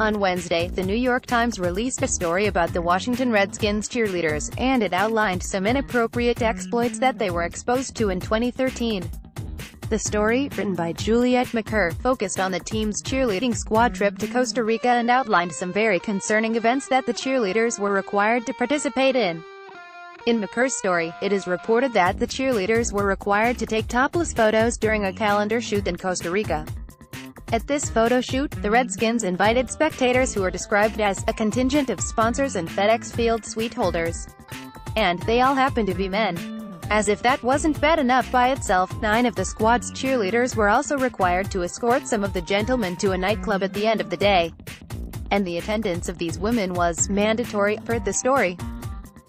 On Wednesday, the New York Times released a story about the Washington Redskins cheerleaders, and it outlined some inappropriate exploits that they were exposed to in 2013. The story, written by Juliet Macur, focused on the team's cheerleading squad trip to Costa Rica and outlined some very concerning events that the cheerleaders were required to participate in. In Macur's story, it is reported that the cheerleaders were required to take topless photos during a calendar shoot in Costa Rica. At this photo shoot, the Redskins invited spectators who were described as a contingent of sponsors and FedEx Field suite holders. And they all happened to be men. As if that wasn't bad enough by itself, nine of the squad's cheerleaders were also required to escort some of the gentlemen to a nightclub at the end of the day. And the attendance of these women was mandatory, per the story.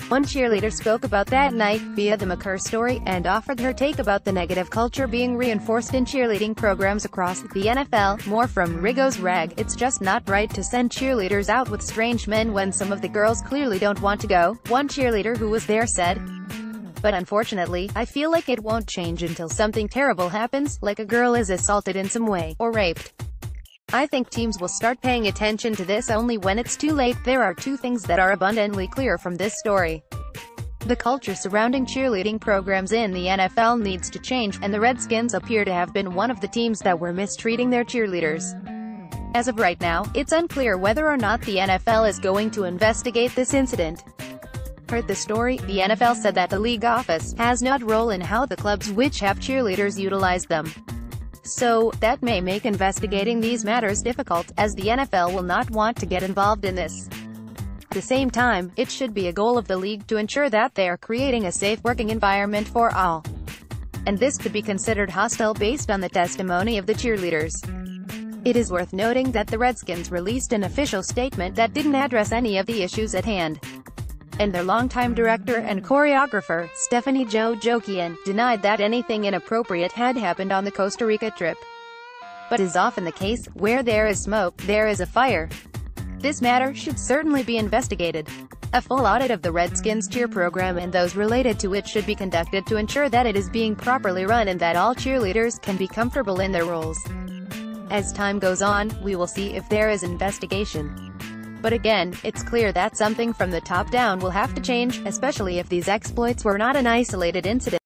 One cheerleader spoke about that night, via the Macur story, and offered her take about the negative culture being reinforced in cheerleading programs across the NFL. More from Riggo's Rag, it's just not right to send cheerleaders out with strange men when some of the girls clearly don't want to go, one cheerleader who was there said. But unfortunately, I feel like it won't change until something terrible happens, like a girl is assaulted in some way, or raped. I think teams will start paying attention to this only when it's too late. There are two things that are abundantly clear from this story. The culture surrounding cheerleading programs in the NFL needs to change, and the Redskins appear to have been one of the teams that were mistreating their cheerleaders. As of right now, it's unclear whether or not the NFL is going to investigate this incident. Heard the story, the NFL said that the league office has no role in how the clubs which have cheerleaders utilize them. So, that may make investigating these matters difficult, as the NFL will not want to get involved in this. At the same time, it should be a goal of the league to ensure that they are creating a safe working environment for all. And this could be considered hostile based on the testimony of the cheerleaders. It is worth noting that the Redskins released an official statement that didn't address any of the issues at hand and their longtime director and choreographer, Stephanie Jojokian, denied that anything inappropriate had happened on the Costa Rica trip. But is often the case, where there is smoke, there is a fire. This matter should certainly be investigated. A full audit of the Redskins cheer program and those related to it should be conducted to ensure that it is being properly run and that all cheerleaders can be comfortable in their roles. As time goes on, we will see if there is investigation. But again, it's clear that something from the top down will have to change, especially if these exploits were not an isolated incident.